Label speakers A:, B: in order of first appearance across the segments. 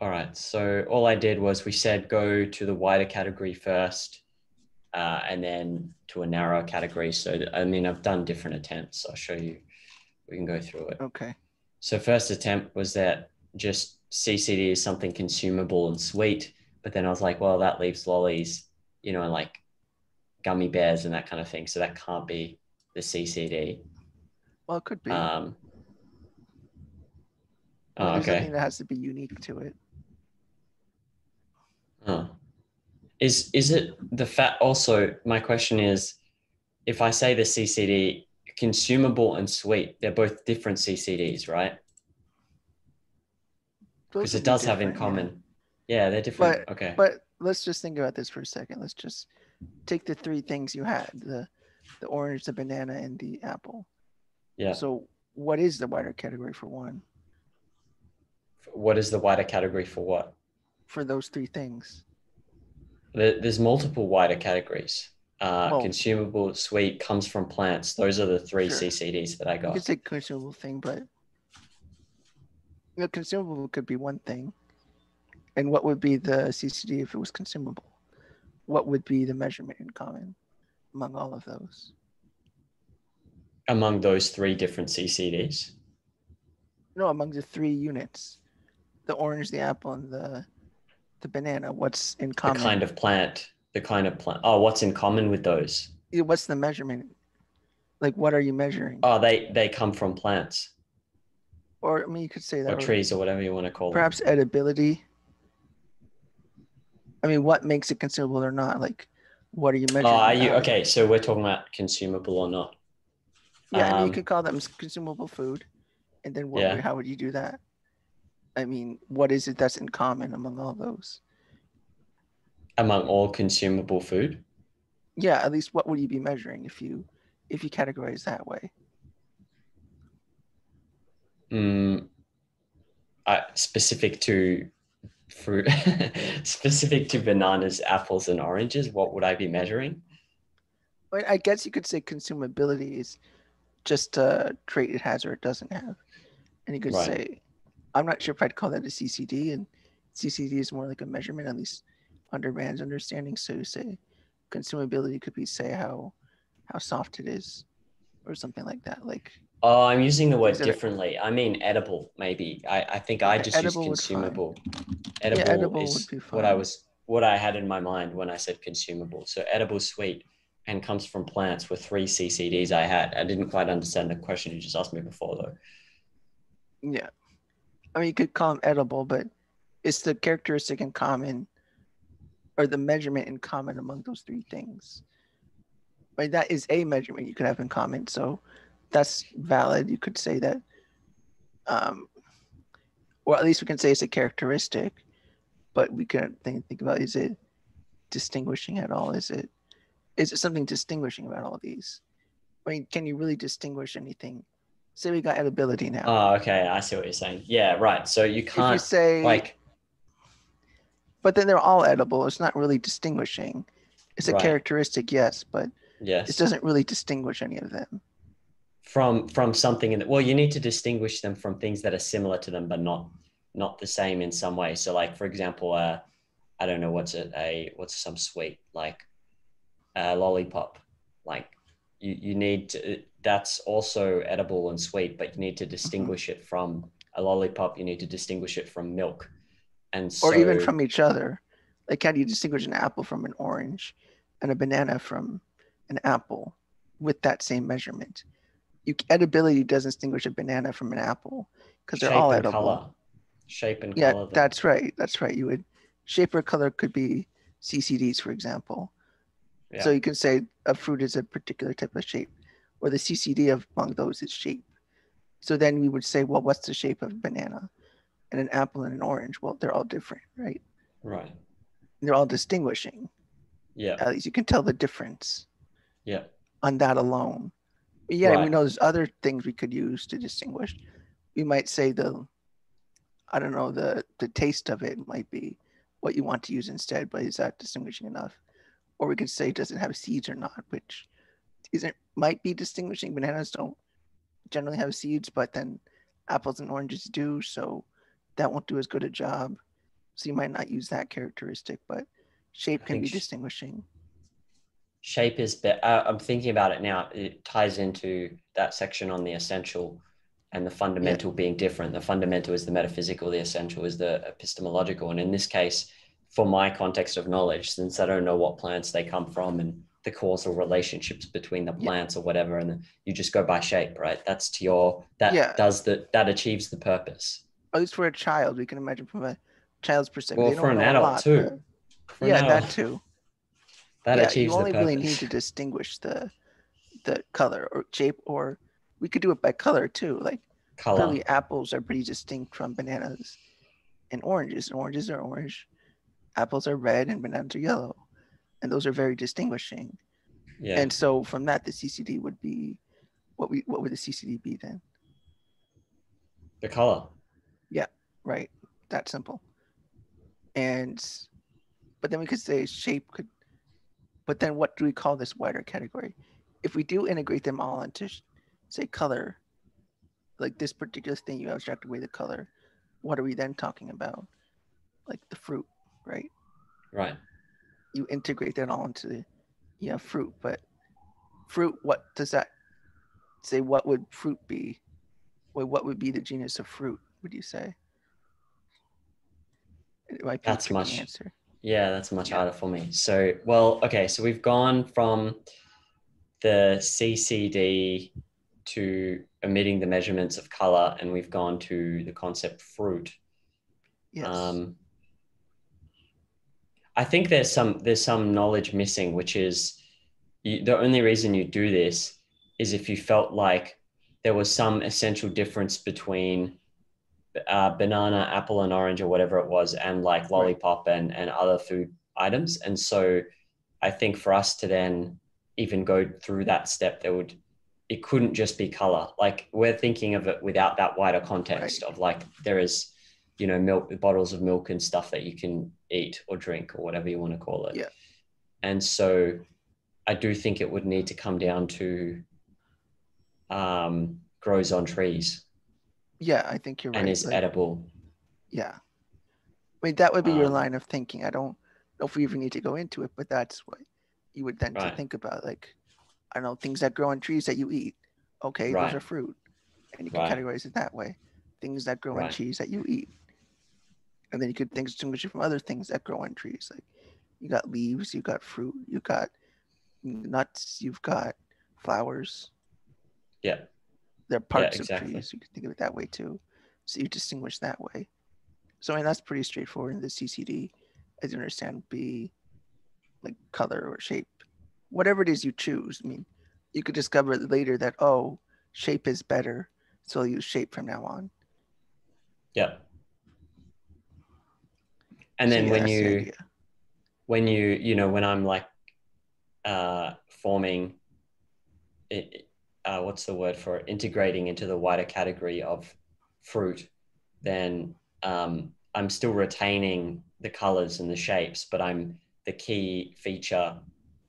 A: All right. So all I did was we said go to the wider category first, uh, and then to a narrower category. So I mean, I've done different attempts. I'll show you. We can go through it.
B: Okay.
A: So first attempt was that just CCD is something consumable and sweet, but then I was like, well, that leaves lollies, you know, and like gummy bears and that kind of thing. So that can't be the CCD.
B: Well, it could be.
A: Um,
B: Well,
A: oh, okay.
B: something that has to be unique to it.
A: Oh. Is is it the fat? Also, my question is, if I say the CCD consumable and sweet, they're both different CCDs, right? Because it does have in
B: different, yeah.
A: common. Yeah, they're different.
B: But-
A: okay.
B: But let's just think about this for a second. Let's just take the three things you had: the the orange, the banana, and the apple.
A: yeah.
B: So, what is the wider category for one
A: What is the wider category for what?
B: For those three things?
A: There's multiple wider categories. Uh,
B: Well-
A: consumable, sweet comes from plants. Those are the three
B: Sure.
A: CCDs that I got.
B: It's a consumable thing, but the consumable could be one thing. And what would be the CCD if it was consumable? What would be the measurement in common among all of those?
A: Among those three different CCDs.
B: No, among the three units, the orange, the apple, and the the banana. What's in common?
A: The kind of plant. The kind of plant. Oh, what's in common with those?
B: What's the measurement? Like, what are you measuring?
A: Oh, they they come from plants
B: or I mean, you could say that.
A: or
B: or
A: trees or whatever you want to call them.
B: perhaps edibility. I mean, what makes it consumable or not? Like, what are you measuring?
A: Oh, are you okay? So we're talking about consumable or not?
B: Yeah, I mean, you
A: Um,
B: could call them consumable food, and then what?
A: Yeah.
B: How would you do that? I mean, what is it that's in common among all those?
A: Among all consumable food.
B: Yeah, at least what would you be measuring if you if you categorize that way?
A: Mm, uh, specific to fruit, specific to bananas, apples, and oranges. What would I be measuring?
B: I, I guess you could say consumability is just a trait it has or it doesn't have, and you could
A: Right.
B: say, I'm not sure if I'd call that a CCD, and CCD is more like a measurement, at least under Rand's understanding. So you say consumability could be say how how soft it is, or something like that. Like
A: Oh, I'm using the word differently. I mean edible, maybe. I, I think I just use
B: edible would fine.
A: consumable. Edible,
B: edible
A: is
B: would be
A: what I was what I had in my mind when I said consumable. So edible sweet and comes from plants were three CCDs I had. I didn't quite understand the question you just asked me before though.
B: Yeah. I mean, you could call them edible, but it's the characteristic in common or the measurement in common among those three things. Right? That is a measurement you could have in common. So that's valid. You could say that, um, or at least we can say it's a characteristic, but we can think, think about is it distinguishing at all? Is it is it something distinguishing about all these? I mean, can you really distinguish anything? Say we got edibility now.
A: Oh, okay. I see what you're saying. Yeah, right. So you
B: if you
A: can't
B: say
A: like
B: but then they're all edible it's not really distinguishing it's a
A: Right.
B: characteristic yes but
A: yes.
B: it doesn't really distinguish any of them
A: from from something in the, well you need to distinguish them from things that are similar to them but not not the same in some way so like for example uh i don't know what's it a what's some sweet like a lollipop like you you need to that's also edible and sweet but you need to distinguish it from a lollipop you need to distinguish it from milk. And so
B: or even from each other. Like how do you distinguish an apple from an orange and a banana from an apple with that same measurement? You edibility doesn't distinguish a banana from an apple because they're
A: shape
B: all
A: and
B: edible.
A: color. Shape and
B: yeah
A: color
B: that's right. That's right. You would shape or color could be ccds for example. So you can say a fruit is a particular type of shape, or the CCD of among those is shape. So then we would say, well, what's the shape of a banana and an apple and an orange? Well, they're all different, right?
A: right
B: They're all distinguishing.
A: yeah
B: At least you can tell the difference
A: yeah
B: on that alone. But yeah, we know there's other things we could use to distinguish. We might say the, I don't know, the the taste of it might be what you want to use instead, but is that distinguishing enough? Or we could say does it have seeds or not, which isn't might be distinguishing. Bananas don't generally have seeds, but then apples and oranges do, so that won't do as good a job. So you might not use that characteristic, but shape
A: I
B: can be
A: sh-
B: distinguishing.
A: shape is be- uh, i'm thinking about it now it ties into that section on the essential and the fundamental being different the fundamental is the metaphysical the essential is the epistemological and in this case for my context of knowledge since i don't know what plants they come from and the causal relationships between the
B: Yeah.
A: plants or whatever and you just go by shape right that's to your that
B: Yeah.
A: does the that achieves the purpose
B: At least for a child, we can imagine from a child's perspective.
A: Well, for an adult
B: lot,
A: too. For
B: yeah,
A: now,
B: that too.
A: that
B: yeah,
A: achieves
B: you only really need to distinguish the the color or shape, or we could do it by color too. Like
A: color
B: clearly, apples are pretty distinct from bananas and oranges. And oranges are orange, apples are red, and bananas are yellow, and those are very distinguishing.
A: yeah
B: And so from that, the CCD would be what we what would the CCD be then?
A: the color Yeah.
B: Right, that simple. And but then we could say shape could. But then what do we call this wider category? If we do integrate them all into say color, like this particular thing you abstract away the color, what are we then talking about? Like the fruit, right?
A: right
B: You integrate that all into the yeah fruit, but fruit. What does that say? What would fruit be? What would be the genus of fruit? Would you say? It might be
A: That's much-
B: answer.
A: Yeah, that's much
B: Yeah.
A: harder for me. So, well, okay, so we've gone from the CCD to omitting the measurements of color, and we've gone to the concept fruit.
B: Yes.
A: Um, I think there's some there's some knowledge missing, which is you, the only reason you do this is if you felt like there was some essential difference between uh, banana, apple, and orange, or whatever it was, and like lollipop and and other food items. And so, I think for us to then even go through that step, there would it couldn't just be color. Like we're thinking of it without that wider context
B: Right.
A: of like there is you know milk bottles of milk and stuff that you can eat or drink or whatever you want to call it
B: Yeah.
A: and so i do think it would need to come down to um, grows on trees
B: yeah, I think you're right.
A: and is
B: like,
A: edible
B: yeah. I mean, that would be your
A: Um,
B: line of thinking. I don't know if we even need to go into it, but that's what you would then to think about. Like, I don't know, things that grow on trees that you eat. Okay,
A: Right.
B: those are fruit. And you can
A: Right.
B: categorize it that way. Things that grow on
A: Right.
B: trees that you eat. And then you could think distinguish it from other things that grow on trees. Like you got leaves, you got fruit, you got nuts, you've got flowers.
A: yeah
B: They're parts
A: exactly.
B: of trees. You can think of it that way too. So you distinguish that way. So I mean that's pretty straightforward in the CCD, as you understand, would be like color or shape. Whatever it is you choose. I mean, you could discover later that oh, shape is better. So I'll use shape from now on.
A: yeah and
B: So,
A: then
B: yeah,
A: when
B: that's the
A: you when you you know when i'm like uh forming it uh what's the word for it? Integrating into the wider category of fruit then um i'm still retaining the colors and the shapes but i'm the key feature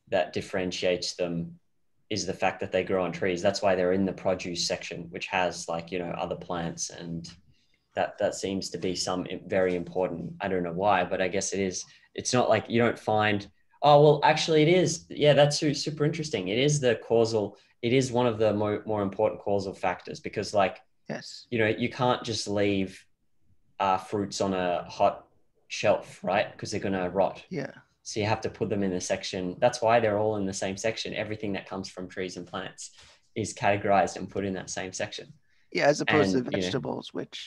A: that differentiates them is the fact that they grow on trees. That's why they're in the produce section which has like you know other plants and that that seems to be some very important. I don't know why but i guess it is it's not like you don't find oh well actually it is yeah that's super interesting. It is the causal it is one of the more, more important causal factors because like
B: Yes.
A: you know you can't just leave uh, fruits on a hot shelf right? Because they're going to rot.
B: Yeah.
A: so you have to put them in the section. That's why they're all in the same section. Everything that comes from trees and plants is categorized and put in that same section.
B: Yeah, as opposed
A: And,
B: to
A: you know-
B: vegetables, which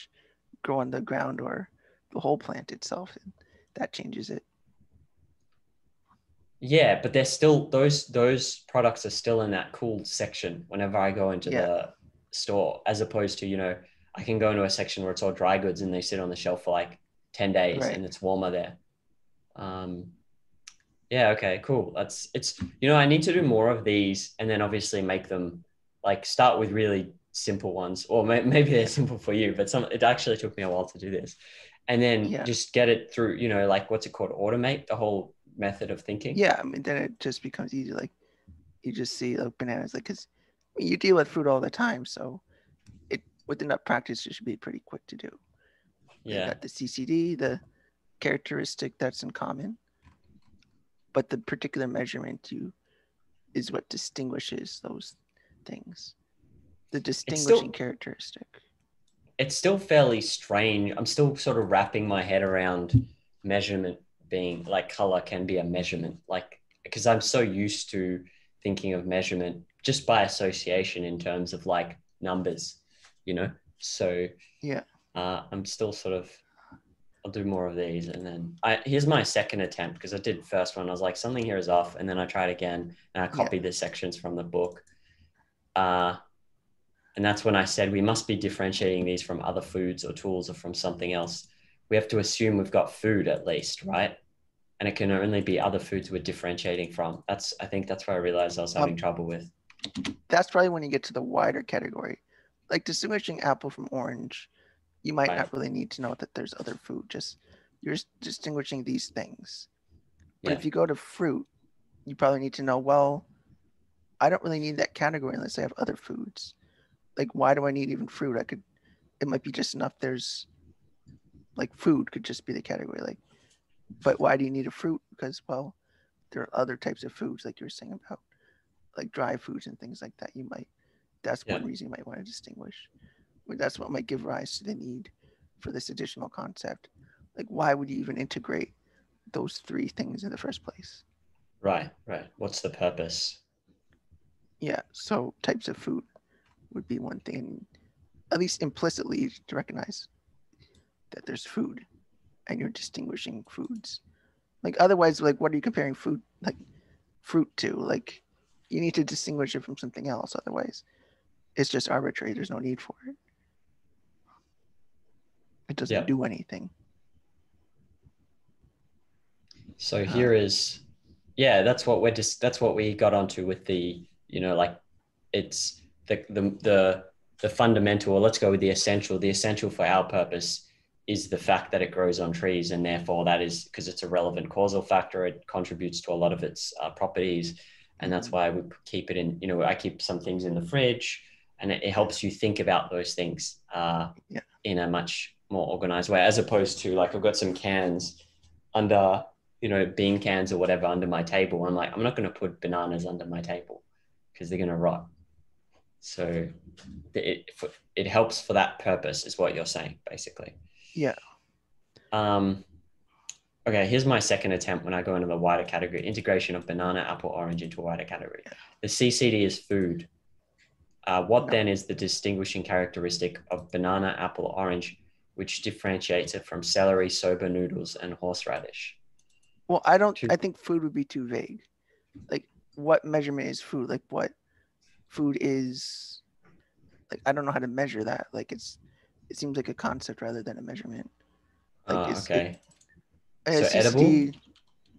B: grow on the ground or the whole plant itself. And that changes it.
A: Yeah, but they're still those those products are still in that cool section whenever I go into
B: Yeah.
A: the store, as opposed to, you know, I can go into a section where it's all dry goods and they sit on the shelf for like 10 days
B: Right.
A: and it's warmer there. Um yeah, okay, cool. That's it's you know, I need to do more of these and then obviously make them like start with really simple ones or may, maybe they're simple for you, but some it actually took me a while to do this. And then
B: Yeah.
A: just get it through, you know, like what's it called? Automate the whole method of thinking.
B: Yeah, I mean, then it just becomes easy. Like you just see like bananas, like because you deal with fruit all the time, so it with enough practice, it should be pretty quick to do. You
A: Yeah.
B: got the CCD, the characteristic that's in common, but the particular measurement you is what distinguishes those things. The distinguishing still, characteristic.
A: It's still fairly strange. I'm still sort of wrapping my head around measurement being like color can be a measurement, like because I'm so used to thinking of measurement just by association in terms of like numbers, you know. So
B: yeah,
A: uh, I'm still sort of I'll do more of these. And then I, here's my second attempt because I did first one. I was like, something here is off. And then I tried again and I copied yeah. the sections from the book. Uh, and that's when I said we must be differentiating these from other foods or tools or from something else. We have to assume we've got food at least, right? And it can only be other foods we're differentiating from. That's I think that's where I realized I was having um, trouble with.
B: That's probably when you get to the wider category. Like distinguishing apple from orange you might right. not really need to know that there's other food. Just you're distinguishing these things. But yeah. if you go to fruit, you probably need to know, well, I don't really need that category unless I have other foods. Like, why do I need even fruit? I could, it might be just enough. There's like food could just be the category. Like, but why do you need a fruit? Because, well, there are other types of foods, like you were saying about like dry foods and things like that. You might, that's yeah. one reason you might want to distinguish that's what might give rise to the need for this additional concept. Like, why would you even integrate those three things in the first place?
A: Right, right. What's the purpose?
B: Yeah, so types of food would be one thing, at least implicitly to recognize that there's food and you're distinguishing foods. Like, otherwise, like, what are you comparing food, like, fruit to? Like, you need to distinguish it from something else. Otherwise, it's just arbitrary. There's no need for it. It doesn't yeah. do anything.
A: So uh, here is, yeah, that's what we're just that's what we got onto with the you know like it's the the the the fundamental. Or let's go with the essential. The essential for our purpose is the fact that it grows on trees, and therefore that is because it's a relevant causal factor. It contributes to a lot of its uh, properties, and that's mm-hmm. why we keep it in. You know, I keep some things in the fridge, and it, it helps you think about those things uh,
B: yeah.
A: in a much more organized way, as opposed to like I've got some cans under, you know, bean cans or whatever under my table. I'm like, I'm not going to put bananas under my table because they're going to rot. So it it helps for that purpose, is what you're saying, basically.
B: Yeah.
A: Um. Okay, here's my second attempt when I go into the wider category integration of banana, apple, orange into a wider category. The CCD is food. Uh, what no. then is the distinguishing characteristic of banana, apple, orange which differentiates it from celery, soba noodles, and horseradish?
B: Well, I don't. I think food would be too vague. Like, what measurement is food? Like, what food is? Like, I don't know how to measure that. Like, it's. It seems like a concept rather than a measurement.
A: Like, uh, okay. It, so edible.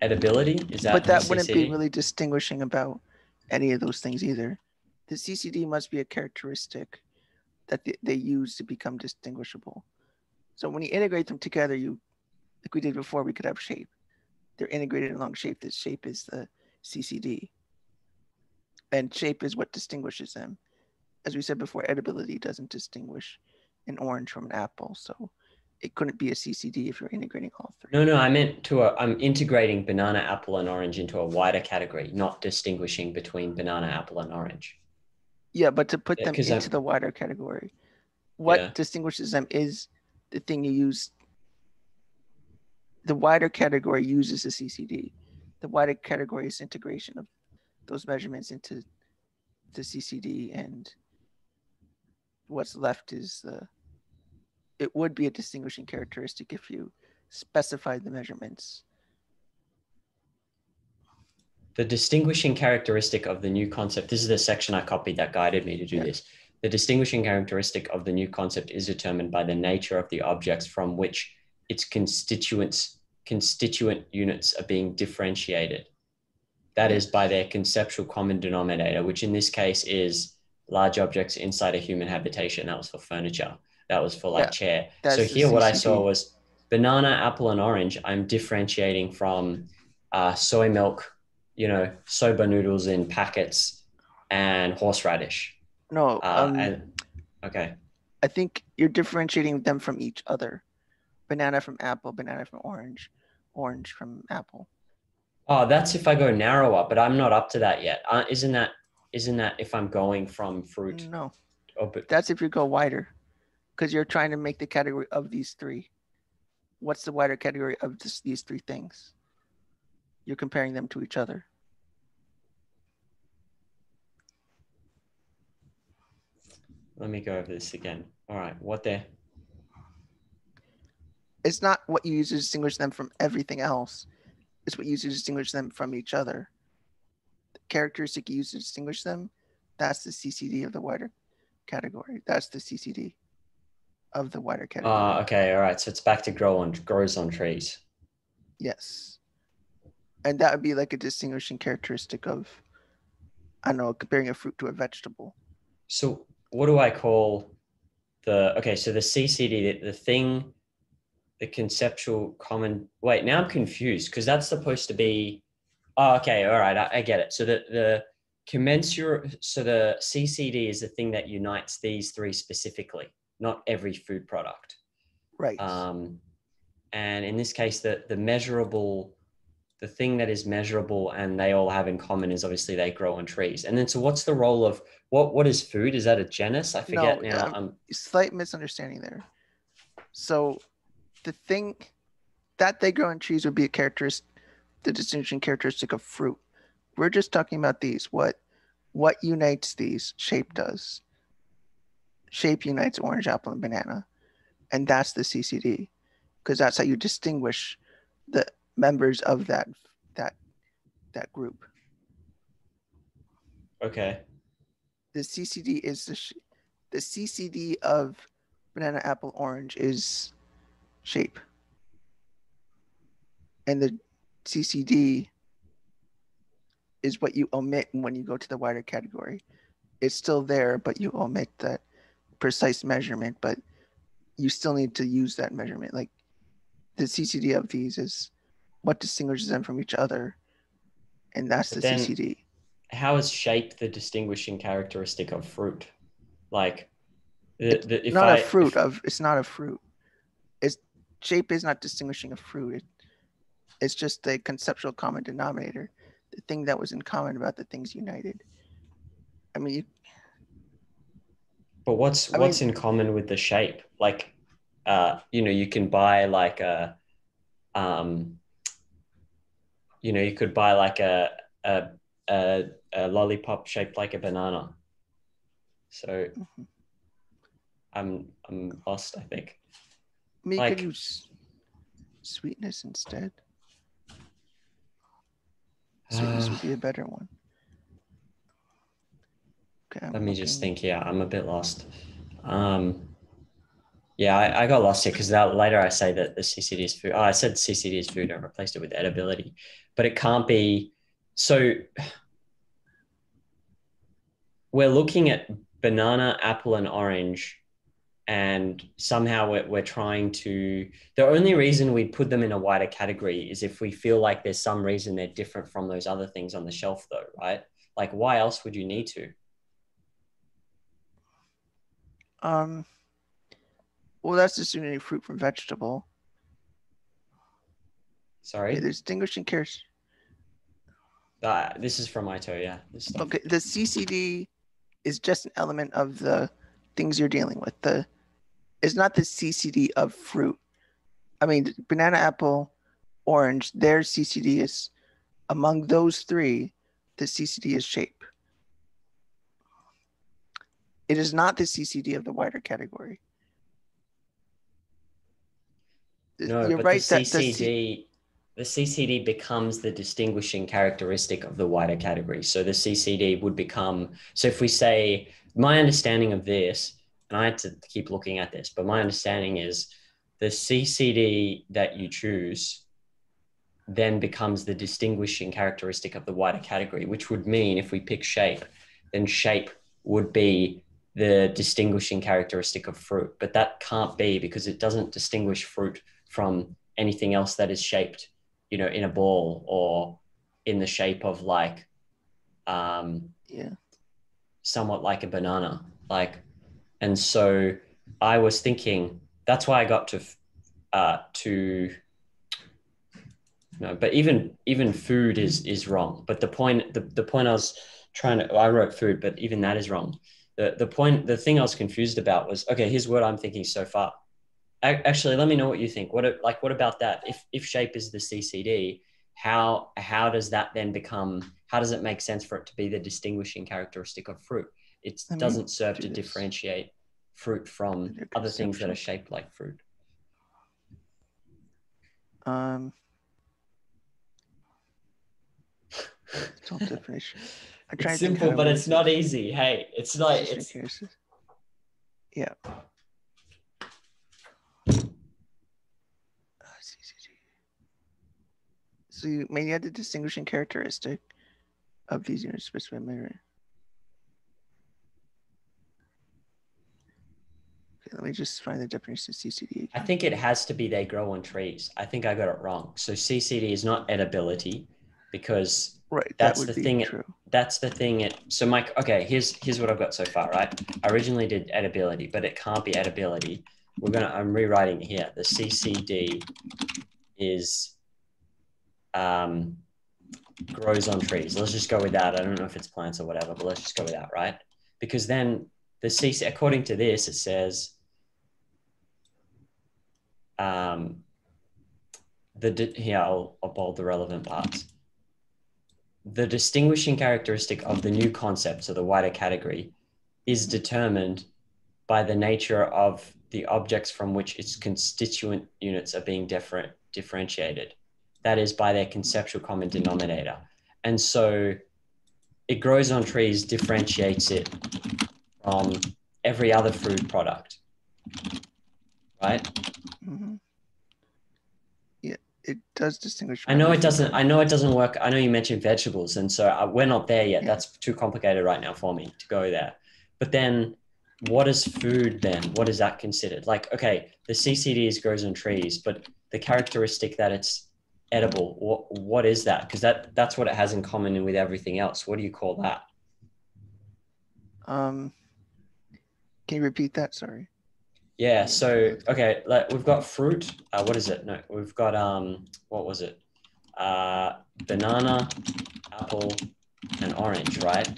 A: Edibility is that?
B: But that wouldn't be really distinguishing about any of those things either. The CCD must be a characteristic that they, they use to become distinguishable. So when you integrate them together, you, like we did before, we could have shape. They're integrated along shape. This shape is the CCD. And shape is what distinguishes them. As we said before, edibility doesn't distinguish an orange from an apple. So it couldn't be a CCD if you're integrating all three.
A: No, no, I meant to, i I'm integrating banana, apple, and orange into a wider category, not distinguishing between banana, apple, and orange.
B: Yeah, but to put yeah, them into I'm... the wider category, what yeah. distinguishes them is the thing you use, the wider category uses the CCD. The wider category is integration of those measurements into the CCD and what's left is the, it would be a distinguishing characteristic if you specified the measurements.
A: The distinguishing characteristic of the new concept, this is the section I copied that guided me to do yeah. this. The distinguishing characteristic of the new concept is determined by the nature of the objects from which its constituents constituent units are being differentiated. That is by their conceptual common denominator, which in this case is large objects inside a human habitation. That was for furniture. That was for like yeah, chair. So here what I saw was banana, apple, and orange. I'm differentiating from uh, soy milk, you know, soba noodles in packets, and horseradish.
B: No.
A: Uh, um, and, okay.
B: I think you're differentiating them from each other banana from apple, banana from orange, orange from apple.
A: Oh, that's if I go narrower, but I'm not up to that yet. Uh, isn't that isn't that if I'm going from fruit?
B: No,
A: Oh, but
B: that's if you go wider, because you're trying to make the category of these three. What's the wider category of this, these three things? You're comparing them to each other.
A: let me go over this again. All right, what there?
B: It's not what you use to distinguish them from everything else. It's what you use to distinguish them from each other. The characteristic used to distinguish them, that's the CCD of the wider category. That's the CCD of the wider category.
A: Ah, okay, all right. So it's back to grow on grows on trees.
B: Yes. And that would be like a distinguishing characteristic of, I don't know, comparing a fruit to a vegetable.
A: So what do I call the okay? So the CCD, the thing, the conceptual common. Wait, now I'm confused because that's supposed to be. Oh, okay, all right, I, I get it. So the the commensurate. So the CCD is the thing that unites these three specifically, not every food product.
B: Right.
A: Um, and in this case, the the measurable, the thing that is measurable and they all have in common is obviously they grow on trees. And then, so what's the role of what? What is food? Is that a genus? I forget
B: No,
A: now.
B: um,
A: Um,
B: Slight misunderstanding there. So the thing that they grow in trees would be a characteristic, the distinguishing characteristic of fruit. We're just talking about these. What what unites these? Shape does. Shape unites orange, apple, and banana. And that's the CCD. Because that's how you distinguish the members of that that that group.
A: okay.
B: the CCD is the sh- the CCD of banana, apple, orange is shape, and the CCD is what you omit when you go to the wider category. It's still there, but you omit that precise measurement. But you still need to use that measurement. Like the CCD of these is what distinguishes them from each other, and that's
A: But
B: the
A: then-
B: CCD.
A: How is shape the distinguishing characteristic of fruit? Like, the, the, if
B: not
A: I,
B: a fruit
A: if-
B: of it's not a fruit shape is not distinguishing a fruit it, it's just the conceptual common denominator the thing that was in common about the things united i mean you,
A: But what's
B: I
A: what's in common with the shape? Like, uh, you know, you can buy like a, um, you know, you could buy like a a a, a lollipop shaped like a banana. So,
B: Mhm.
A: I'm I'm lost. I think.
B: You
A: Like-
B: use sweetness instead sweetness would be a better one okay I'm
A: Let me just think. Yeah, I'm a bit lost. Um, yeah, I, I got lost here because later I say that the CCD is food. Oh, I said CCD is food and replaced it with edibility, but it can't be. So we're looking at banana, apple, and orange, and somehow we're, we're trying to. The only reason we put them in a wider category is if we feel like there's some reason they're different from those other things on the shelf, though, right? Like, why else would you need to?
B: um well that's distinguishing fruit from vegetable
A: Sorry.
B: okay, the distinguishing characters
A: Uh, this is from Ito, yeah. This.
B: Okay, the CCD is just an element of the things you're dealing with. The it's not the CCD of fruit. I mean, banana, apple, orange. Their CCD is among those three. The CCD is shape. It is not the CCD of the wider category.
A: No,
B: You're
A: but
B: right
A: the
B: that the C-
A: CCD, the CCD becomes the distinguishing characteristic of the wider category. So the CCD would become. So if we say, my understanding of this, and I had to keep looking at this, but my understanding is the CCD that you choose then becomes the distinguishing characteristic of the wider category, which would mean if we pick shape, then shape would be the distinguishing characteristic of fruit. But that can't be because it doesn't distinguish fruit from anything else that is shaped, you know, in a ball or in the shape of like um,
B: yeah.
A: somewhat like a banana. Like, and so I was thinking that's why I got to uh, to no, but even even food is is wrong. But the point the, the point I was trying to I wrote food, but even that is wrong. The the point the thing I was confused about was okay. Here's what I'm thinking so far. Actually, let me know what you think. What like what about that? If if shape is the CCD, how how does that then become? How does it make sense for it to be the distinguishing characteristic of fruit? It doesn't serve to differentiate fruit from other things that are shaped like fruit.
B: Um, it's all definition.
A: I tried it's simple, but it's not easy. Hey, it's like it's.
B: Yeah. So you maybe add the distinguishing characteristic of these units specified memory. Okay, let me just find the definition of CCD.
A: I think it has to be they grow on trees. I think I got it wrong. So CCD is not edibility because
B: right
A: that's that the thing it, that's the thing it so mike okay here's here's what i've got so far right i originally did edibility but it can't be edibility we're gonna i'm rewriting it here. The ccd is um grows on trees. Let's just go with that. I don't know if it's plants or whatever but let's just go with that right? Because then the cc according to this it says um the here I'll, I'll bold the relevant parts. The distinguishing characteristic of the new concept, so the wider category, is determined by the nature of the objects from which its constituent units are being different, differentiated. That is by their conceptual common denominator. And so it grows on trees, differentiates it from every other food product, right? Mm-hmm
B: it does distinguish.
A: I know it doesn't. I know it doesn't work. I know you mentioned vegetables, and so uh, we're not there yet. Yeah. That's too complicated right now for me to go there. But then, what is food then? What is that considered? Like, okay, the CCDs grows on trees, but the characteristic that it's edible, what what is that? Because that that's what it has in common with everything else. What do you call that?
B: Um, can you repeat that? Sorry.
A: Yeah. So okay, like we've got fruit. Uh, what is it? No, we've got um, what was it? Uh, banana, apple, and orange, right?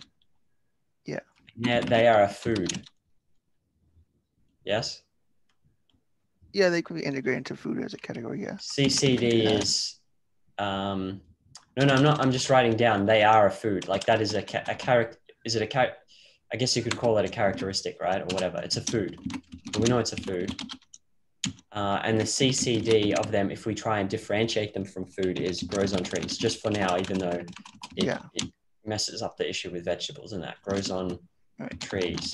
B: Yeah.
A: Yeah, they are a food. Yes.
B: Yeah, they could be integrated into food as a category. Yeah.
A: CCD yeah. is, um, no, no, I'm not. I'm just writing down. They are a food. Like that is a ca- a character. Is it a character? I guess you could call it a characteristic, right? Or whatever. It's a food. But we know it's a food. Uh, and the CCD of them, if we try and differentiate them from food, is grows on trees. Just for now, even though it, yeah. it messes up the issue with vegetables and that grows on right. trees.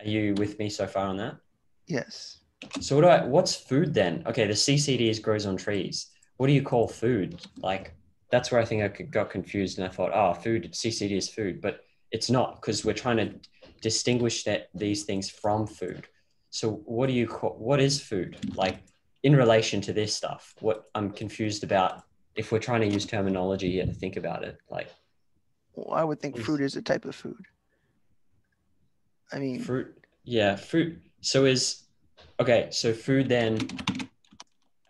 A: Are you with me so far on that?
B: Yes.
A: So what do I? What's food then? Okay, the CCD is grows on trees. What do you call food? Like that's where I think I got confused, and I thought, oh, food CCD is food, but it's not because we're trying to distinguish that these things from food. So what do you call what is food like in relation to this stuff? What I'm confused about if we're trying to use terminology here to think about it, like.
B: Well, I would think food is a type of food. I mean,
A: fruit. Yeah, fruit. So is okay. So food then.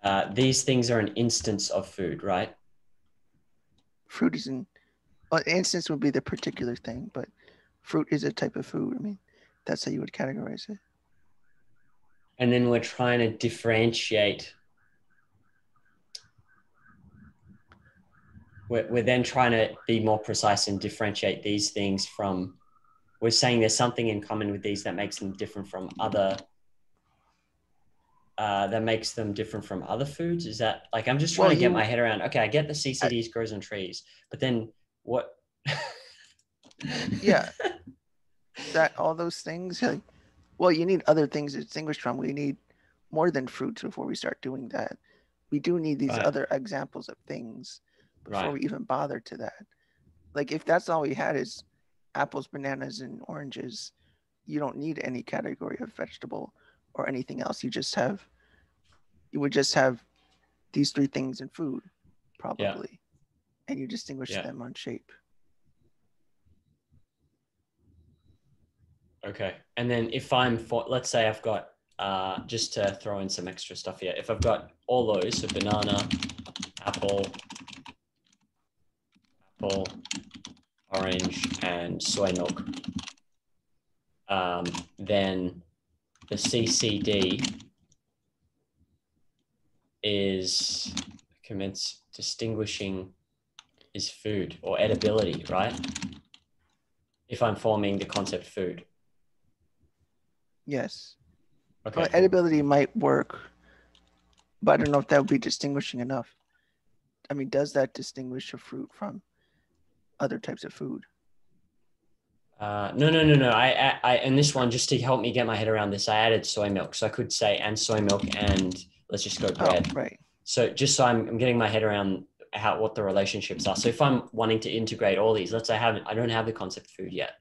A: Uh, these things are an instance of food, right?
B: Fruit is an well, instance would be the particular thing, but fruit is a type of food. I mean, that's how you would categorize it.
A: And then we're trying to differentiate. We're, we're then trying to be more precise and differentiate these things from. We're saying there's something in common with these that makes them different from other uh, that makes them different from other foods? Is that like I'm just trying well, to get you, my head around? Okay, I get the CCDs I, grows on trees, but then what
B: yeah that all those things like well you need other things to distinguish from we need more than fruits before we start doing that we do need these right. other examples of things before right. we even bother to that like if that's all we had is apples bananas and oranges you don't need any category of vegetable or anything else you just have you would just have these three things in food probably and you distinguish yeah. them on shape.
A: Okay. And then if I'm for, let's say I've got uh, just to throw in some extra stuff here. If I've got all those, so banana, apple, apple, orange, and soy milk, um, then the CCD is commence distinguishing is food or edibility, right? If I'm forming the concept food.
B: Yes.
A: Okay.
B: Well, edibility might work, but I don't know if that would be distinguishing enough. I mean, does that distinguish a fruit from other types of food?
A: Uh, no, no, no, no. I, I, I, and this one, just to help me get my head around this, I added soy milk. So I could say, and soy milk, and let's just go bread.
B: Oh, right.
A: So just so I'm, I'm getting my head around how what the relationships are. So if I'm wanting to integrate all these, let's say I haven't, I don't have the concept food yet.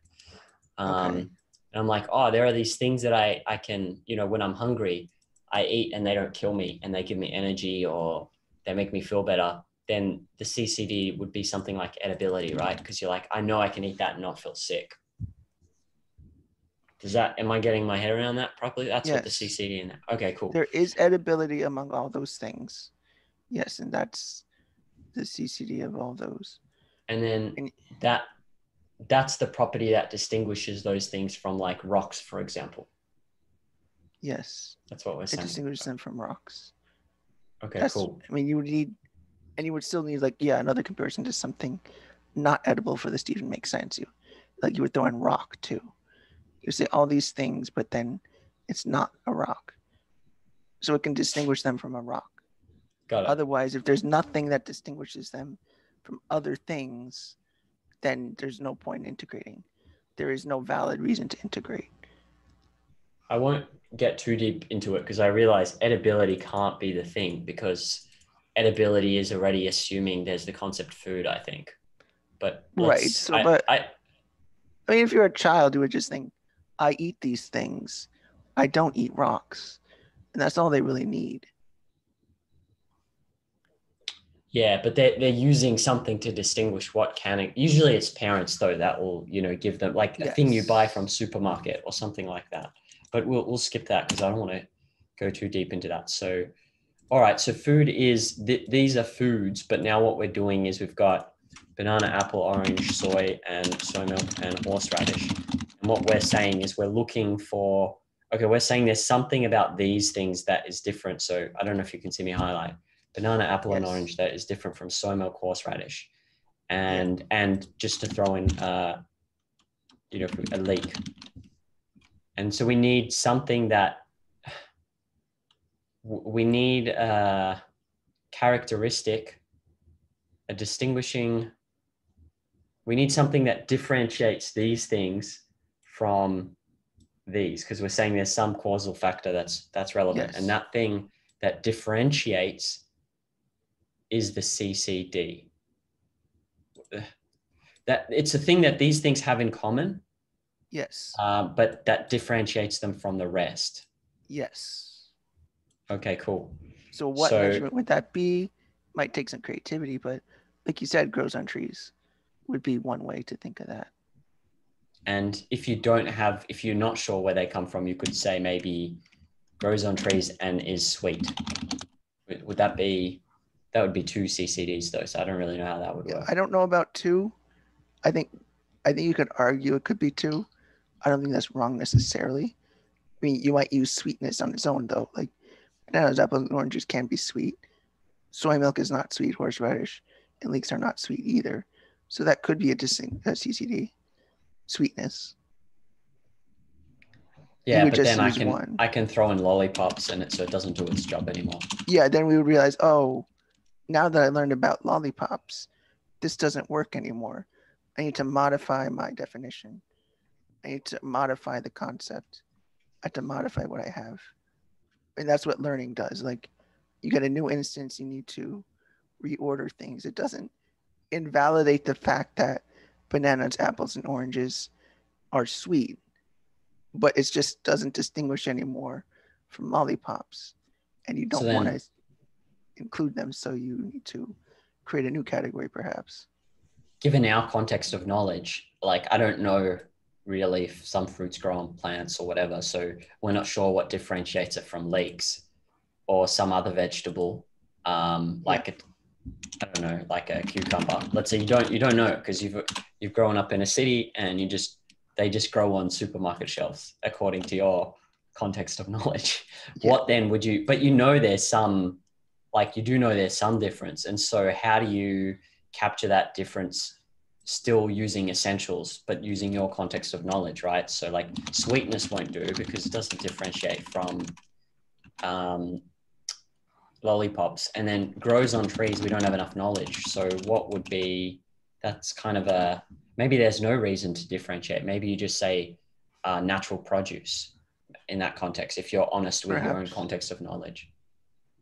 A: Um,
B: Okay.
A: And I'm like, oh, there are these things that I, I can, you know, when I'm hungry, I eat and they don't kill me and they give me energy or they make me feel better. Then the CCD would be something like edibility, right? Because you're like, I know I can eat that and not feel sick. Does that, am I getting my head around that properly? That's what the CCD in. Okay, cool.
B: There is edibility among all those things. Yes, and that's the CCD of all those.
A: and then
B: And-
A: that that's the property that distinguishes those things from like rocks for example
B: Yes,
A: that's what we're saying.
B: it distinguishes them from rocks.
A: okay
B: That's,
A: cool
B: I mean, you would need, and you would still need like yeah, another comparison to something not edible for this to even make sense. You like you would throw in rock too. You say all these things, but then it's not a rock, so it can distinguish them from a rock.
A: got it
B: Otherwise, if there's nothing that distinguishes them from other things, then there's no point in integrating. There is no valid reason to integrate.
A: i won't get too deep into it because i realize edibility can't be the thing because edibility is already assuming there's the concept food i think but
B: Right, so
A: I,
B: but-
A: I,
B: I mean, if you're a child, you would just think, I eat these things. I don't eat rocks. And that's all they really need.
A: Yeah, but they're, they're using something to distinguish what can. Usually it's parents though that will, you know, give them like a thing you buy from supermarket or something like that. But we'll, we'll skip that because I don't want to go too deep into that. So, all right. So food is, th- these are foods, but now what we're doing is we've got banana, apple, orange, soy, and soy milk and horseradish. And what we're saying is we're looking for, okay, we're saying there's something about these things that is different. So I don't know if you can see me highlight banana, apple, and orange that is different from soy milk, horseradish, and and just to throw in, uh, you know, a leek. And so we need something that we need a characteristic, a distinguishing. We need something that differentiates these things from these because we're saying there's some causal factor that's that's relevant,
B: Yes.
A: and that thing that differentiates is the CCD. That it's a thing that these things have in common,
B: Yes.
A: uh, but that differentiates them from the rest.
B: Yes.
A: Okay, cool.
B: So what
A: So-
B: measurement would that be? Might take some creativity, but like you said, grows on trees would be one way to think of that.
A: And if you don't have, if you're not sure where they come from, you could say maybe grows on trees and is sweet. Would, that be? That would be two CCDs though, so I don't really know how that would
B: Yeah,
A: work.
B: I don't know about two. I think I think you could argue it could be two. I don't think that's wrong necessarily. I mean, you might use sweetness on its own though. Like bananas, apples, and oranges can be sweet. Soy milk is not sweet. Horseradish and leeks are not sweet either. So that could be a distinct a CCD. Sweetness.
A: Yeah, but then I can
B: one.
A: I can throw in lollipops in it so it doesn't do its job anymore.
B: Yeah, then we would realize, oh, now that I learned about lollipops, this doesn't work anymore. I need to modify my definition. I need to modify the concept. I have to modify what I have. And that's what learning does. Like you get a new instance, you need to reorder things. It doesn't invalidate the fact that bananas, apples, and oranges are sweet, but it just doesn't distinguish anymore from lollipops. And you don't want to include them, so you need to create a new category perhaps.
A: given our context of knowledge, like I don't know really some fruits grow on plants or whatever. So we're not sure what differentiates it from leeks or some other vegetable, um, like a, I don't know, like a cucumber. Let's say you don't you don't know because you've you've grown up in a city and you just they just grow on supermarket shelves according to your context of knowledge. Yeah. What then would you? But you know there's some like you do know there's some difference, and so how do you capture that difference? Still using essentials, but using your context of knowledge, right? So like sweetness won't do because it doesn't differentiate from um, lollipops. And then grows on trees, we don't have enough knowledge. So what would be, that's kind of a, maybe there's no reason to differentiate. Maybe you just say uh, natural produce in that context, if you're honest with Perhaps. your own context of knowledge.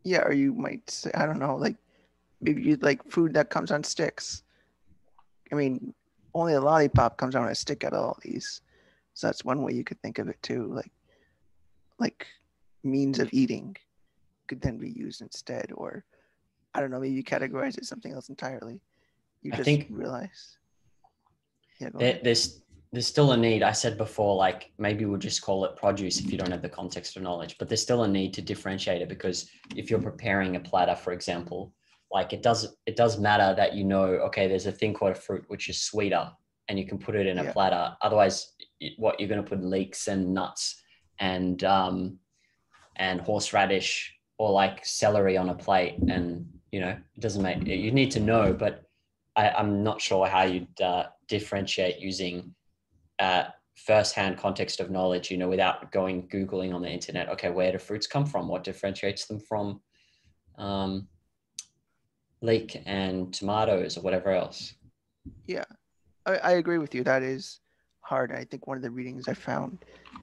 B: Yeah, or you might say, I don't know, like maybe you like food that comes on sticks I mean, only a lollipop comes out on a stick out of all these. So that's one way you could think of it too. Like, like means of eating could then be used instead, or I don't know, maybe you categorize it something else entirely. You just I think realize.
A: Yeah, there, there's there's still a need. I said before, like maybe we'll just call it produce if you don't have the context of knowledge, but there's still a need to differentiate it because if you're preparing a platter, for example, like it does it does matter that you know okay there's a thing called a fruit which is sweeter and you can put it in a yeah. platter. Otherwise what you're going to put leeks and nuts and um and horseradish or like celery on a plate and you know it doesn't make you need to know but I, i'm not sure how you'd uh, differentiate using uh, first-hand context of knowledge you know without going googling on the internet okay where do fruits come from? What differentiates them from? Um, leek and tomatoes or whatever else.
B: Yeah, I, I agree with you. That is hard. I think one of the readings I found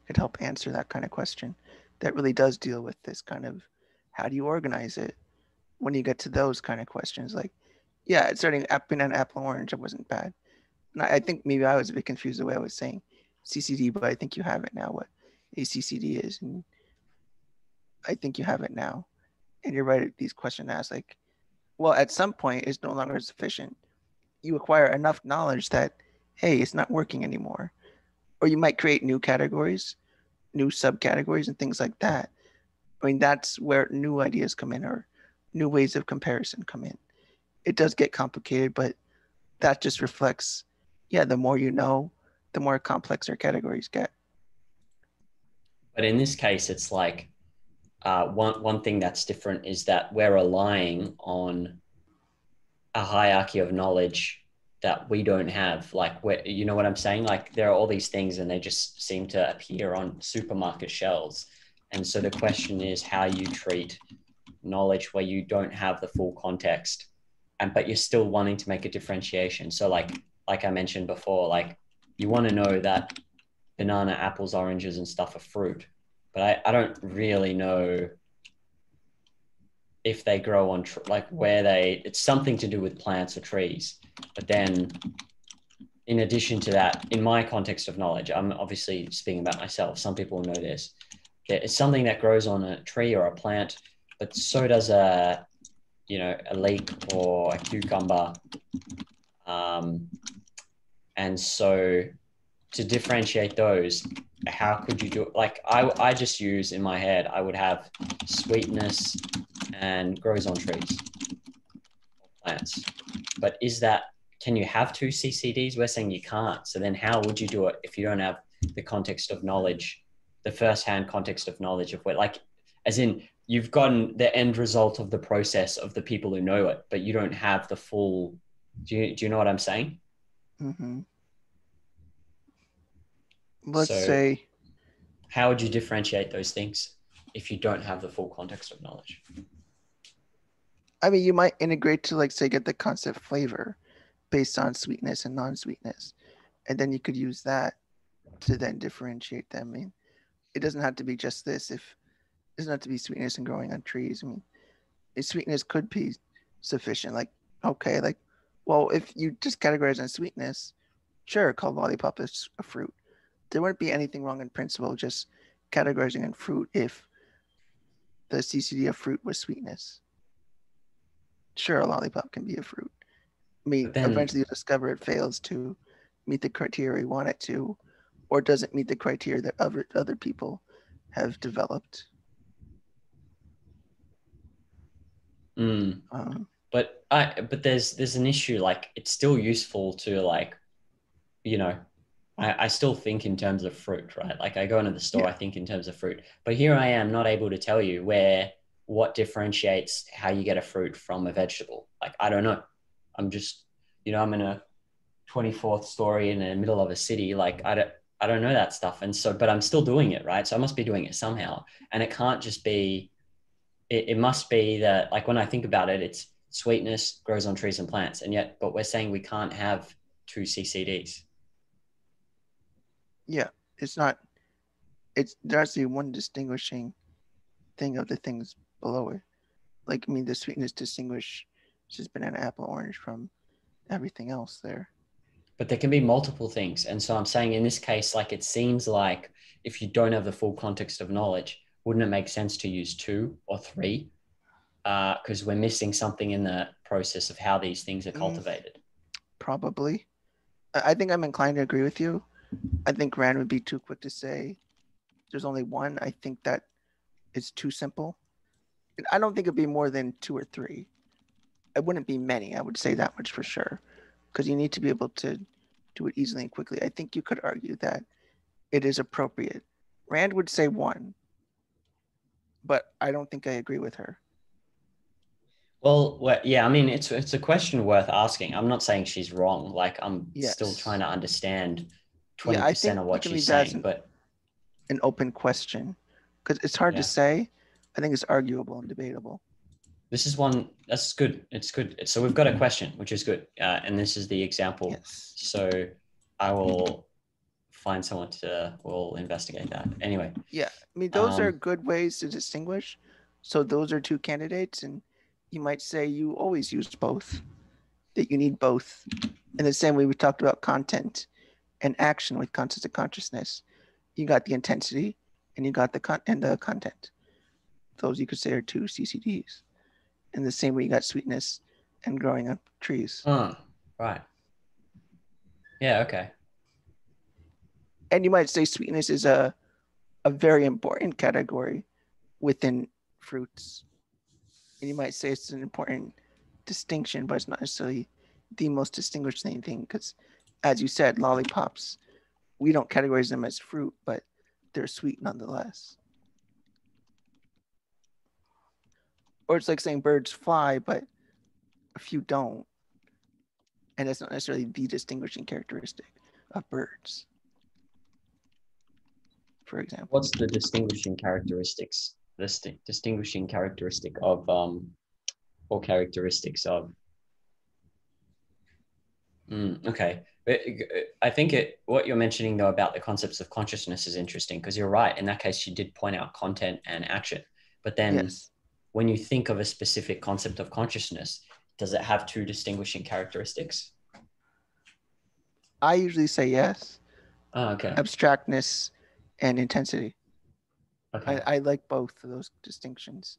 B: could help answer that kind of question that really does deal with this kind of how do you organize it when you get to those kind of questions. Like, yeah, starting apple and apple orange, it wasn't bad. And I, I think maybe I was a bit confused the way I was saying CCD, but I think you have it now what ACCD is. And I think you have it now. And you're right. These questions ask like, well, at some point, it's no longer sufficient. You acquire enough knowledge that, hey, it's not working anymore. Or you might create new categories, new subcategories, and things like that. I mean, that's where new ideas come in or new ways of comparison come in. It does get complicated, but that just reflects, yeah, the more you know, the more complex our categories get.
A: But in this case, it's like uh, one one thing that's different is that we're relying on a hierarchy of knowledge that we don't have. Like, you know what I'm saying? Like, there are all these things, and they just seem to appear on supermarket shelves. And so the question is how you treat knowledge where you don't have the full context, and but you're still wanting to make a differentiation. So, like, like I mentioned before, like you want to know that banana, apples, oranges, and stuff are fruit but I, I don't really know if they grow on tr- like where they it's something to do with plants or trees. But then in addition to that in my context of knowledge i'm obviously speaking about myself. Some people know this. It's something that grows on a tree or a plant but so does a you know a leek or a cucumber. Um, and so to differentiate those how could you do it? Like I, I just use in my head, I would have sweetness and grows on trees, plants. But is that, can you have two CCDs? We're saying you can't. So then how would you do it if you don't have the context of knowledge, the first-hand context of knowledge of what, like, as in you've gotten the end result of the process of the people who know it, but you don't have the full, do you, do you know what I'm saying?
B: Mm-hmm let's so say
A: how would you differentiate those things if you don't have the full context of knowledge?
B: I mean you might integrate to like say get the concept flavor based on sweetness and non-sweetness and then you could use that to then differentiate them. I mean it doesn't have to be just this if it doesn't have to be sweetness and growing on trees. I mean sweetness could be sufficient like okay like well if you just categorize on sweetness sure call lollipop is a fruit there wouldn't be anything wrong in principle just categorizing in fruit if the CCD of fruit was sweetness. Sure, a lollipop can be a fruit. I mean, then, eventually you discover it fails to meet the criteria you want it to, or doesn't meet the criteria that other other people have developed.
A: Mm.
B: Um,
A: But I but there's there's an issue like it's still useful to like, you know, I, I still think in terms of fruit, right? Like I go into the store,
B: Yeah.
A: I think in terms of fruit. But here I am not able to tell you where what differentiates how you get a fruit from a vegetable. Like I don't know. I'm just, you know, I'm in a 24th story in the middle of a city. Like I don't I don't know that stuff. And so but I'm still doing it, right? So I must be doing it somehow. And it can't just be it, it must be that like when I think about it, it's sweetness grows on trees and plants. And yet, but we're saying we can't have two CCDs.
B: Yeah, it's not. It's there's the one distinguishing thing of the things below it. Like I mean, the sweetness distinguish just banana, apple, orange from everything else there.
A: but there can be multiple things. And so I'm saying in this case, like it seems like if you don't have the full context of knowledge, wouldn't it make sense to use two or three? Because we're missing something in the process of how these things are
B: Mm.
A: cultivated.
B: Probably. I think I'm inclined to agree with you. I think Rand would be too quick to say there's only one. I think that is too simple. I don't think it'd be more than two or three. It wouldn't be many. I would say that much for sure. Because you need to be able to do it easily and quickly. I think you could argue that it is appropriate. Rand would say one, but I don't think I agree with her.
A: Well, well, yeah, I mean, it's it's a question worth asking. I'm not saying she's wrong. Like I'm still trying to understand twenty
B: Yeah, think
A: of what she's saying.
B: an-
A: But
B: An open question. Because it's hard
A: Yeah.
B: to say. I think it's arguable and debatable.
A: this is one that's good. It's good. So we've got a question, which is good. Uh, and this is the example.
B: Yes.
A: So I will find someone to will investigate that. Anyway,
B: Yeah, I mean those are
A: Um,
B: good ways to distinguish. So those are two candidates, and you might say you always use both. That you need both. In the same way we talked about content and action with concepts of consciousness. You got the intensity, and you got the con and the content. Those you could say are two CCDs. In the same way you got sweetness and growing up trees.
A: oh, right. Yeah. Okay.
B: and you might say sweetness is a a very important category within fruits and you might say it's an important distinction but it's not necessarily the most distinguished thing because as you said lollipops we don't categorize them as fruit but they're sweet nonetheless or it's like saying birds fly but a few don't and that's not necessarily the distinguishing characteristic of birds for example
A: What's the distinguishing characteristics? The distinguishing characteristic of um, or characteristics of. Mm, okay, uh, I think it. What you're mentioning though about the concepts of consciousness is interesting because you're right. In that case, you did point out content and action, but then
B: yes
A: when you think of a specific concept of consciousness, does it have two distinguishing characteristics?
B: I usually say yes,
A: Oh, okay.
B: abstractness and intensity.
A: Okay.
B: I, I like both of those distinctions.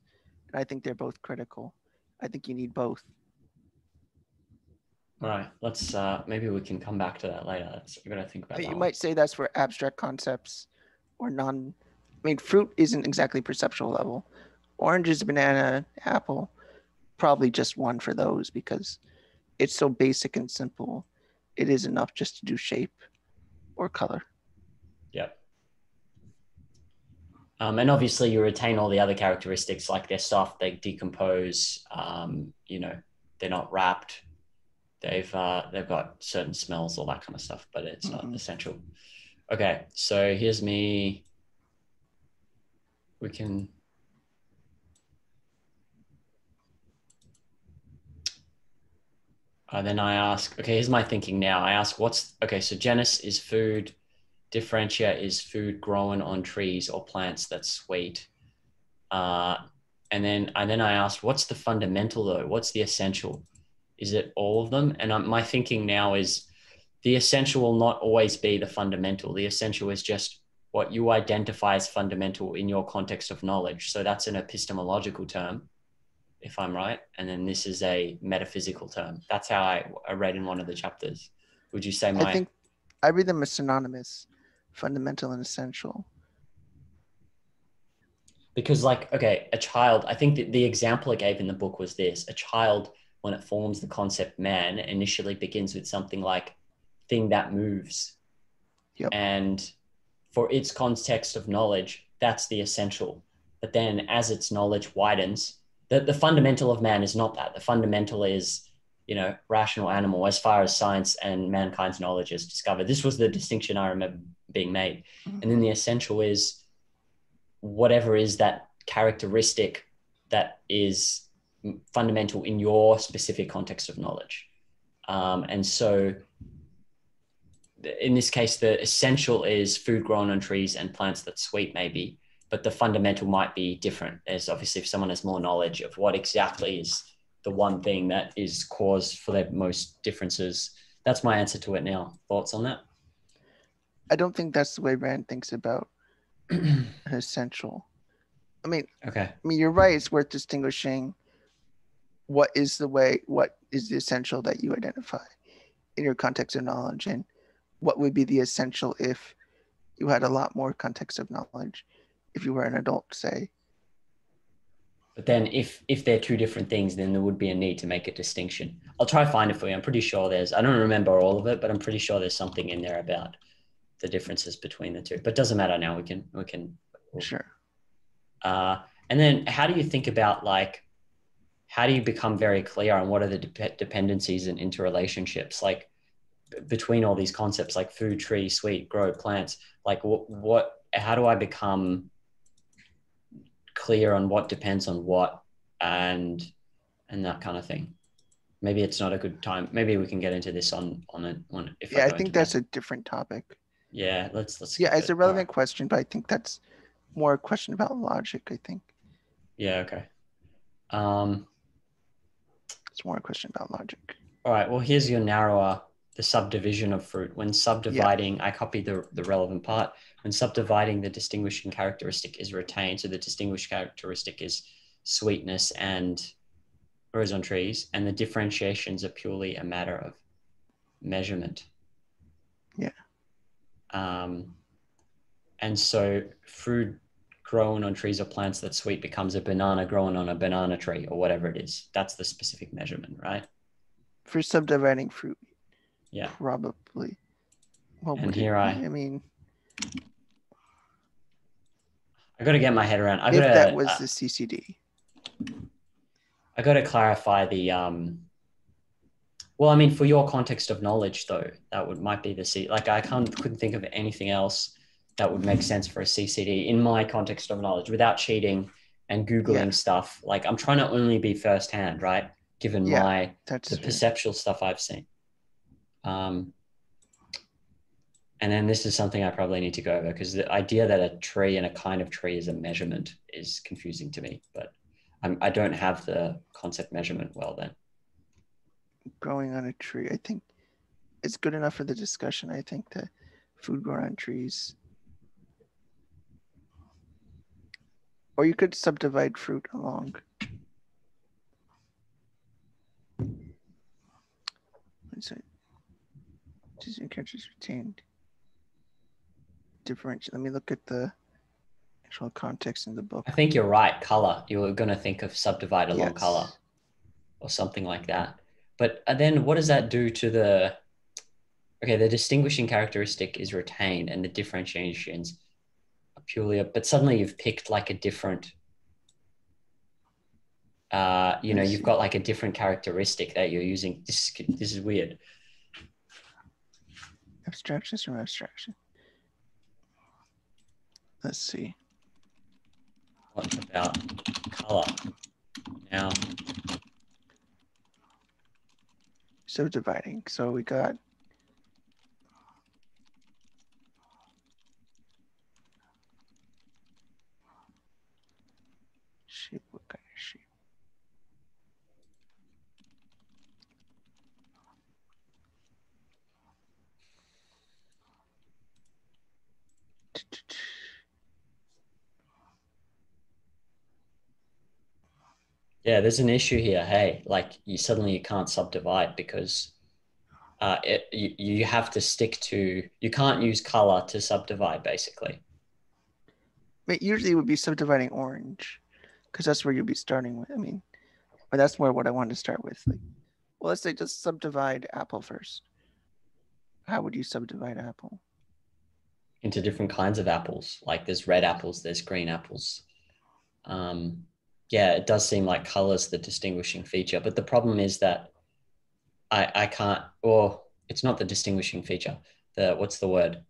B: And I think they're both critical. I think you need both.
A: All right. Let's. Uh, maybe we can come back to that later. That's, we're gonna think about.
B: you
A: that
B: might say that's for abstract concepts or non. I mean, fruit isn't exactly perceptual level. Oranges, banana, apple, probably just one for those because it's so basic and simple. It is enough just to do shape or color.
A: Yep. Um, and obviously, you retain all the other characteristics like they're soft, they decompose. Um, you know, they're not wrapped. They've uh, they've got certain smells, all that kind of stuff, but it's not
B: Mhm.
A: essential. Okay, so here's me. We can. Uh, then I ask, okay, here's my thinking now. I ask, what's okay? So genus is food, differentia is food grown on trees or plants that's sweet. Uh, and then and then I asked, what's the fundamental though? What's the essential? Is it all of them? And um, my thinking now is the essential will not always be the fundamental. The essential is just what you identify as fundamental in your context of knowledge. So that's an epistemological term, if I'm right. And then this is a metaphysical term. That's how I, I read in one of the chapters. Would you say my
B: I think I read them as synonymous. fundamental and essential.
A: because like okay a child i think that the example i gave in the book was this a child when it forms the concept man initially begins with something like thing that moves.
B: Yep.
A: and for its context of knowledge that's the essential. But then as its knowledge widens the, the fundamental of man is not that. The fundamental is you know rational animal as far as science and mankind's knowledge is discovered. This was the distinction i remember being made. Mm-hmm. And then the essential is whatever is that characteristic that is fundamental in your specific context of knowledge. Um, and so, in this case, the essential is food grown on trees and plants that sweet, maybe, but the fundamental might be different. As obviously, if someone has more knowledge of what exactly is the one thing that is cause for their most differences, that's my answer to it now. Thoughts on that?
B: I don't think that's the way Rand thinks about essential. I mean,
A: Okay.
B: I mean, you're right. It's worth distinguishing what is the way, what is the essential that you identify in your context of knowledge, and what would be the essential if you had a lot more context of knowledge, if you were an adult, say.
A: But then if if they're two different things, then there would be a need to make a distinction. I'll try find it for you. I'm pretty sure there's I don't remember all of it, but I'm pretty sure there's something in there about the differences between the two. But doesn't matter now. We can we can
B: Sure.
A: uh and then how do you think about like how do you become very clear on what are the dep dependencies and interrelationships like b- between all these concepts like food, tree, sweet, grow, plants? Like what what how do I become clear on what depends on what and and that kind of thing maybe it's not a good time maybe we can get into this on on a on if
B: Yeah, I
A: go
B: think that's
A: that.
B: a different topic.
A: yeah let's let's
B: Yeah, it's
A: it.
B: a relevant
A: right.
B: question, but I think that's more a question about logic. I think
A: yeah okay um
B: it's more a question about logic.
A: all right well here's your narrower the subdivision of fruit. When subdividing i copied the, the relevant part. When subdividing the distinguishing characteristic is retained. So the distinguished characteristic is sweetness and grows on trees and the differentiations are purely a matter of measurement.
B: Yeah.
A: um, and so fruit grown on trees or plants that sweet becomes a banana grown on a banana tree or whatever it is that's the specific measurement right
B: For subdividing fruit,
A: yeah
B: probably. What
A: And here I-
B: I mean,
A: I got to get my head around. I
B: if
A: got to.
B: that was
A: uh,
B: the CCD,
A: I got to clarify the. Um, well, I mean, for your context of knowledge, though, that would might be the C. Like, I can't couldn't think of anything else that would make sense for a CCD in my context of knowledge without cheating and googling
B: Yeah.
A: stuff. Like, I'm trying to only be firsthand, right? Given
B: Yeah.
A: my
B: that's
A: the
B: fair.
A: perceptual stuff I've seen. Um, and then this is something I probably need to go over because the idea that a tree and a kind of tree is a measurement is confusing to me. But I'm, I don't have the concept measurement well then.
B: growing on a tree. I think it's good enough for the discussion. I think that food grown on trees. Or you could subdivide fruit along. What's it? Disney characters retained. Differential. Let me look at the actual context in the book.
A: I think you're right. Color. You were going to think of subdivide along
B: Yes.
A: color or something like that. But uh, then what does that do to the? Okay, the distinguishing characteristic is retained, and the differentiations purely. But suddenly you've picked like a different. Uh, you know, you've got like a different characteristic that you're using. This this is weird.
B: Abstractions from abstraction. Let's see.
A: What about color? Now,
B: subdividing. So we got shape. What kind of shape?
A: Yeah, there's an issue here. Hey, like you suddenly you can't subdivide because uh, it, you, you have to stick to you can't use color to subdivide basically
B: But usually it would be subdividing orange, because that's where you'll be starting with. I mean, but that's more what I wanted to start with. Like, well, let's say just subdivide apple first. How would you subdivide apple?
A: Into different kinds of apples like there's red apples there's green apples um, yeah it does seem like colors the distinguishing feature but the problem is that i i can't or it's not the distinguishing feature the what's the word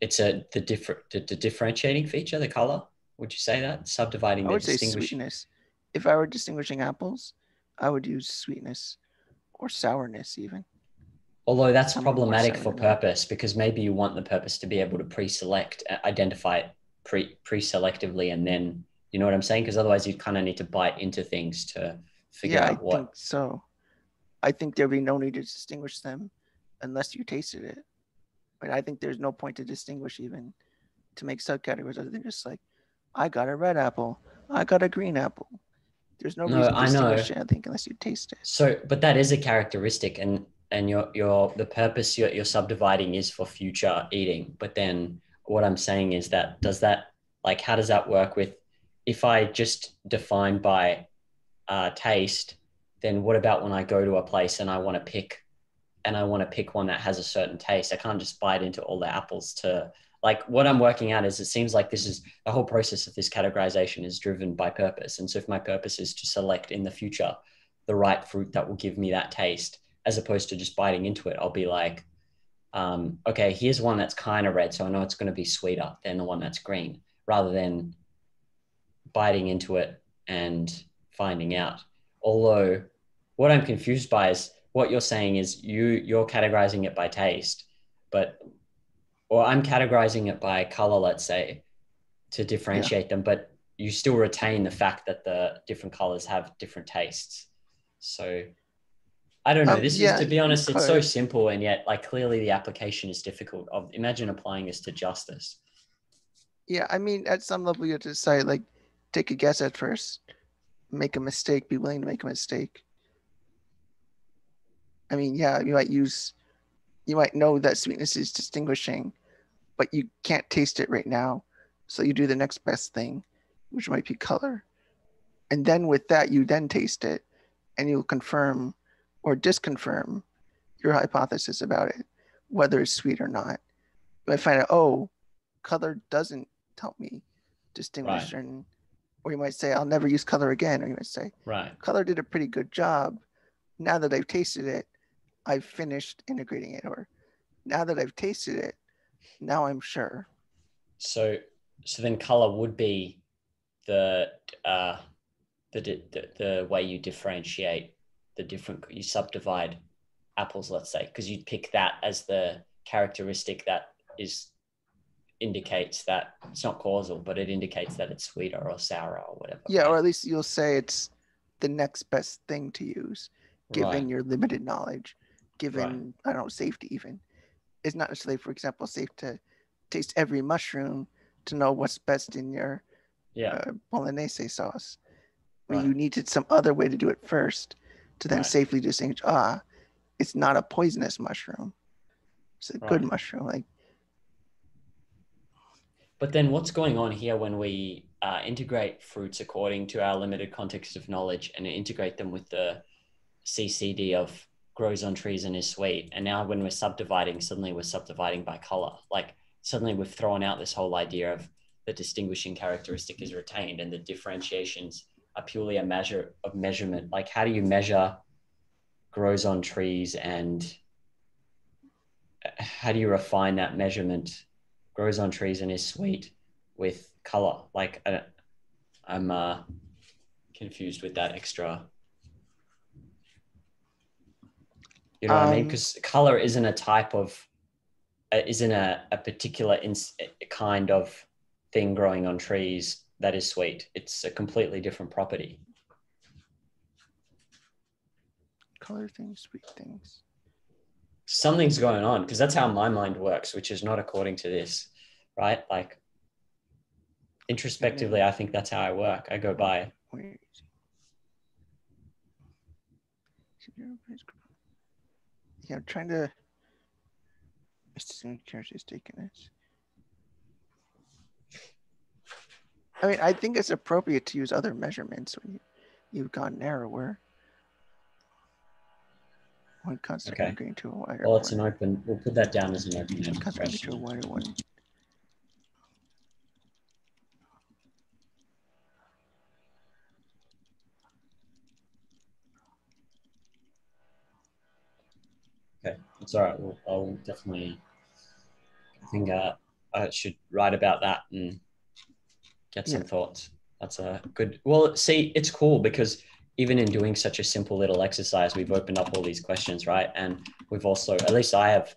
A: it's a the different the, the differentiating feature the color would you say that subdividing
B: I
A: the
B: would say
A: distinguishing
B: sweetness. If I were distinguishing apples, I would use sweetness or sourness even.
A: Although that's
B: Some are more
A: problematic for purpose because maybe you want the purpose to be able to pre-select, uh, identify it pre pre-selectively, and then you know what I'm saying? Because otherwise, you kind of need to bite into things to figure
B: yeah, I
A: what.
B: think so. I think there'd be no need to distinguish them unless you tasted it. But I think there's no point to distinguish even to make subcategories other than just like, I got a red apple, I got a green apple. There's no
A: No,
B: reason to
A: I know.
B: distinguish it, I think, unless you taste it.
A: So, but that is a characteristic, and and your your the purpose you're, you're subdividing is for future eating. But then what I'm saying is that does that like how does that work with if I just define by uh, taste, then what about when I go to a place and I want to pick and I want to pick one that has a certain taste? I can't just bite into all the apples to like what I'm working out is it seems like this is the whole process of this categorization is driven by purpose. And so if my purpose is to select in the future the right fruit that will give me that taste, as opposed to just biting into it, I'll be like, um, okay, here's one that's kind of red, so I know it's going to be sweeter than the one that's green, rather than biting into it and finding out. Although, what I'm confused by is what you're saying is you you're categorizing it by taste, but or I'm categorizing it by color, let's say, to differentiate them, but you still retain the fact that the different colors have different tastes. So I don't know.
B: Um,
A: this
B: yeah,
A: is to be honest, it's so simple and yet like clearly the application is difficult. Of imagine applying this to justice.
B: Yeah, I mean, at some level, you have to decide, like, take a guess at first, make a mistake, be willing to make a mistake. I mean, yeah, you might use, you might know that sweetness is distinguishing, but you can't taste it right now. So you do the next best thing, which might be color. And then with that, you then taste it and you'll confirm or disconfirm your hypothesis about it, whether it's sweet or not. You might find out, oh, color doesn't help me distinguish
A: Right.
B: certain, or you might say, I'll never use color again. Or you might say,
A: Right.
B: color did a pretty good job. Now that I've tasted it, I've finished integrating it. Or now that I've tasted it, now I'm sure.
A: So so then color would be the uh the the, the way you differentiate the different you subdivide apples let's say because you'd pick that as the characteristic that is indicates that it's not causal but it indicates that it's sweeter or sour or whatever
B: Yeah, or at least you'll say it's the next best thing to use, given
A: Right.
B: your limited knowledge, given, I don't know, safety even. It's not necessarily, for example, safe to taste every mushroom to know what's best in your
A: yeah
B: uh, bolognese sauce.
A: Right.
B: you needed some other way to do it first to then
A: Right.
B: safely distinguish, ah, it's not a poisonous mushroom. It's a good mushroom. Like,
A: But then what's going on here when we uh, integrate fruits according to our limited context of knowledge and integrate them with the CCD of grows on trees and is sweet? And now when we're subdividing, suddenly we're subdividing by color. Like suddenly we've thrown out this whole idea of the distinguishing characteristic is retained and the differentiations are purely a measure of measurement. Like how do you measure grows on trees and uh, how do you refine that measurement grows on trees and is sweet with color. Like I, I'm uh, confused with that extra. You know what I mean?
B: Um,
A: Because color isn't a type of, uh, isn't a, a particular ins- kind of thing growing on trees that is sweet. It's a completely different property.
B: color things, sweet things.
A: Something's going on because that's how my mind works, which is not according to this, right? Like introspectively, I think that's how I work. I go by
B: Where is he? you know, trying to assume I mean, I think it's appropriate to use other measurements when you, you've gone narrower. One constant
A: Okay.
B: agreeing to a wider
A: Well, it's
B: one.
A: an open. We'll put that down as an open ended
B: Constant agreeing to a wider one.
A: Okay, it's all right. We'll, I'll definitely. I think uh, I should write about that and get some
B: Yeah.
A: thoughts. That's a good. Well, see, it's cool because even in doing such a simple little exercise, we've opened up all these questions, right? And we've also, at least I have,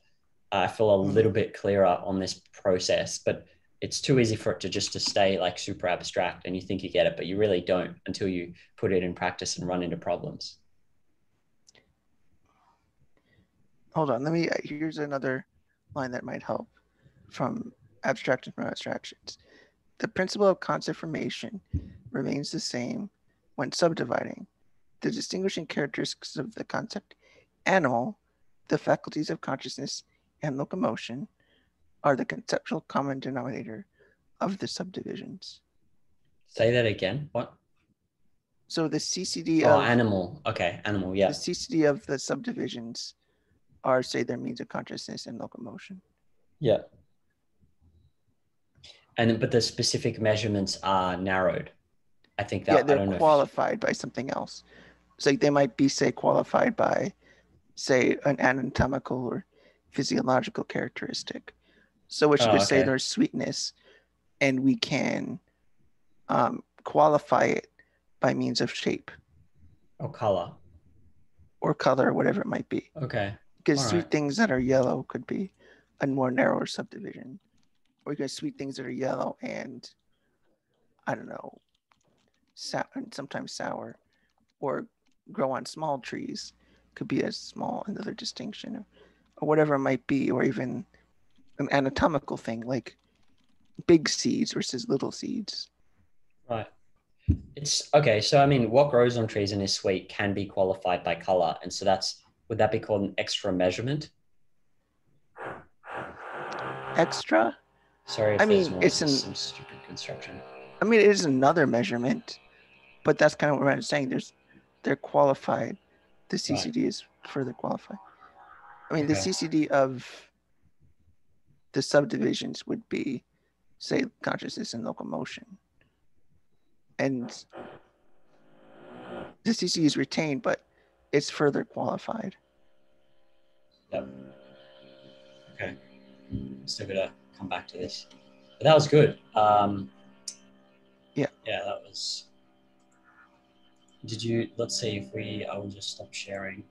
A: I feel a mm-hmm. little bit clearer on this process, but it's too easy for it to just to stay like super abstract and you think you get it, but you really don't until you put it in practice and run into problems.
B: Hold on, let me. Here's another line that might help from abstraction from abstractions. The principle of concept formation remains the same when subdividing. The distinguishing characteristics of the concept animal, the faculties of consciousness and locomotion, are the conceptual common denominator of the subdivisions.
A: Say that again. What?
B: So the CCD
A: Oh,
B: of
A: animal. Okay, animal. Yeah.
B: the CCD of the subdivisions are say their means of consciousness and locomotion.
A: Yeah. And but the specific measurements are narrowed. I think that
B: yeah,
A: I don't
B: they're qualified by something else. It's like they might be, say, qualified by, say, an anatomical or physiological characteristic. So should
A: Oh,
B: just say there's sweetness, and we can um, qualify it by means of shape
A: or color.
B: or color, whatever it might be.
A: Okay.
B: Because
A: right.
B: things that are yellow could be a more narrower subdivision, or you get sweet things that are yellow and I don't know, sour and sometimes sour, or grow on small trees could be a small another distinction, or, or whatever it might be, or even an anatomical thing like big seeds versus little seeds.
A: Right. It's okay. So I mean, what grows on trees and is sweet can be qualified by color, and so that's would that be called an extra measurement?
B: Extra,
A: Sorry,
B: I mean, it's an-
A: some stupid construction.
B: I mean, it is another measurement, but that's kind of what I'm saying. There's, they're qualified. The CCD is further qualified. I mean, the CCD of the subdivisions would be, say, consciousness and locomotion. And the CCD is retained, but it's further qualified.
A: Yep. Okay. Still gotta come back to this. But that was good. Um,
B: Yeah.
A: Yeah, that was. Did you? Let's see if we. I will just stop sharing.